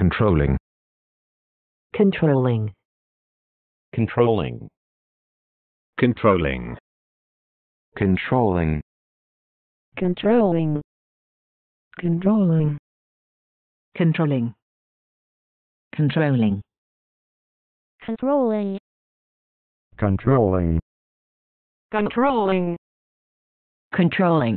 controlling, controlling, controlling, controlling, controlling, controlling, controlling, controlling, controlling, controlling, controlling, controlling, controlling.